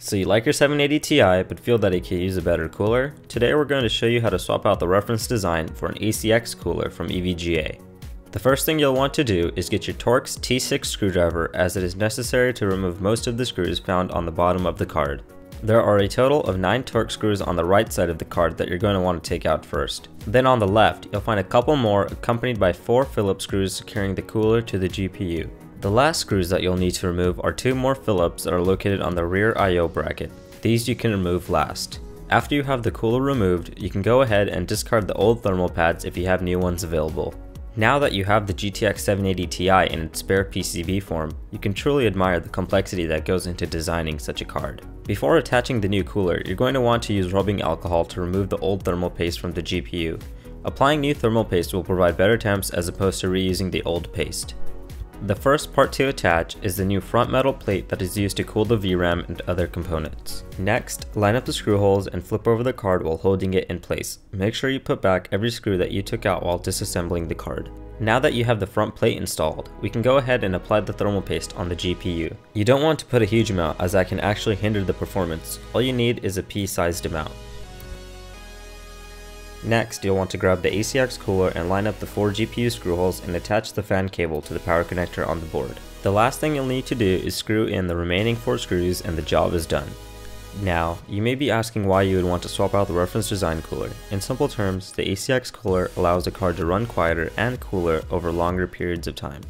So you like your 780 Ti but feel that it could use a better cooler? Today we're going to show you how to swap out the reference design for an ACX cooler from EVGA. The first thing you'll want to do is get your Torx T6 screwdriver as it is necessary to remove most of the screws found on the bottom of the card. There are a total of 9 Torx screws on the right side of the card that you're going to want to take out first. Then on the left, you'll find a couple more accompanied by 4 Phillips screws securing the cooler to the GPU. The last screws that you'll need to remove are two more Phillips that are located on the rear I.O. bracket. These you can remove last. After you have the cooler removed, you can go ahead and discard the old thermal pads if you have new ones available. Now that you have the GTX 780 Ti in its spare PCB form, you can truly admire the complexity that goes into designing such a card. Before attaching the new cooler, you're going to want to use rubbing alcohol to remove the old thermal paste from the GPU. Applying new thermal paste will provide better temps as opposed to reusing the old paste. The first part to attach is the new front metal plate that is used to cool the VRAM and other components. Next, line up the screw holes and flip over the card while holding it in place. Make sure you put back every screw that you took out while disassembling the card. Now that you have the front plate installed, we can go ahead and apply the thermal paste on the GPU. You don't want to put a huge amount as that can actually hinder the performance. All you need is a pea-sized amount. Next, you'll want to grab the ACX cooler and line up the 4 GPU screw holes and attach the fan cable to the power connector on the board. The last thing you'll need to do is screw in the remaining 4 screws and the job is done. Now, you may be asking why you would want to swap out the reference design cooler. In simple terms, the ACX cooler allows the card to run quieter and cooler over longer periods of time.